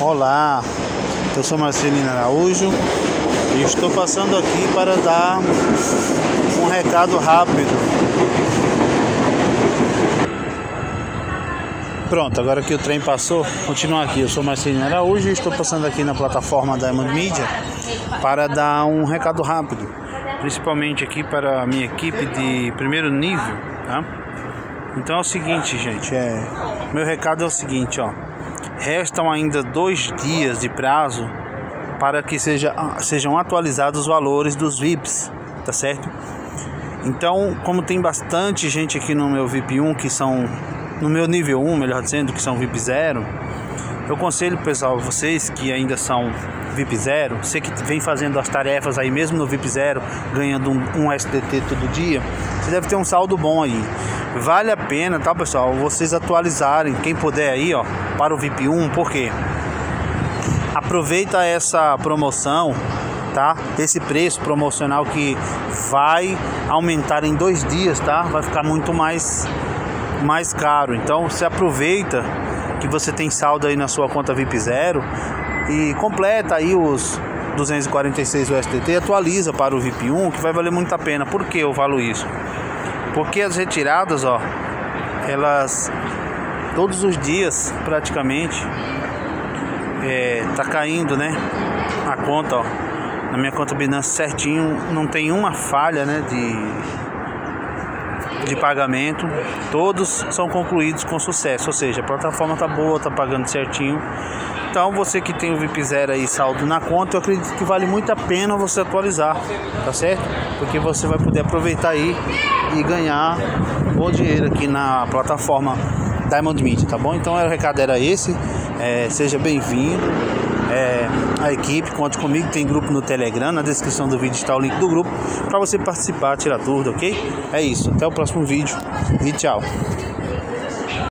Olá, eu sou Marcelino Araújo e estou passando aqui para dar um recado rápido. Pronto, agora que o trem passou, continua aqui. Eu sou Marcelino Araújo e estou passando aqui na plataforma Diamond Media para dar um recado rápido, principalmente aqui para a minha equipe de primeiro nível, tá? Então é o seguinte, gente, é meu recado é o seguinte, ó. Restam ainda dois dias de prazo para que seja, sejam atualizados os valores dos VIPs, tá certo? Então, como tem bastante gente aqui no meu VIP 1 que são no meu nível 1, melhor dizendo, que são VIP 0, eu aconselho, pessoal, vocês que ainda são VIP 0, você que vem fazendo as tarefas aí mesmo no VIP 0, ganhando um, um STT todo dia, você deve ter um saldo bom aí. Vale a pena, tá, pessoal, vocês atualizarem, quem puder aí, ó, para o VIP 1, porque aproveita essa promoção, tá? Esse preço promocional que vai aumentar em dois dias, tá? Vai ficar muito mais mais caro. Então, se aproveita que você tem saldo aí na sua conta VIP Zero e completa aí os 246 USDT, atualiza para o VIP 1, que vai valer muito a pena. Por que eu falo isso? Porque as retiradas, ó, elas todos os dias praticamente é, tá caindo, né? A conta, ó, na minha conta Binance certinho, não tem uma falha, né, de de pagamento, todos são concluídos com sucesso, ou seja, a plataforma tá boa, tá pagando certinho. Então você que tem o VIP Zero aí saldo na conta, eu acredito que vale muito a pena você atualizar, tá certo? Porque você vai poder aproveitar aí e ganhar bom dinheiro aqui na plataforma Diamond Media, tá bom? Então o recado era esse, é, seja bem-vindo. É, a equipe, conte comigo, tem grupo no Telegram, na descrição do vídeo está o link do grupo para você participar, tirar dúvida, ok? É isso, até o próximo vídeo e tchau.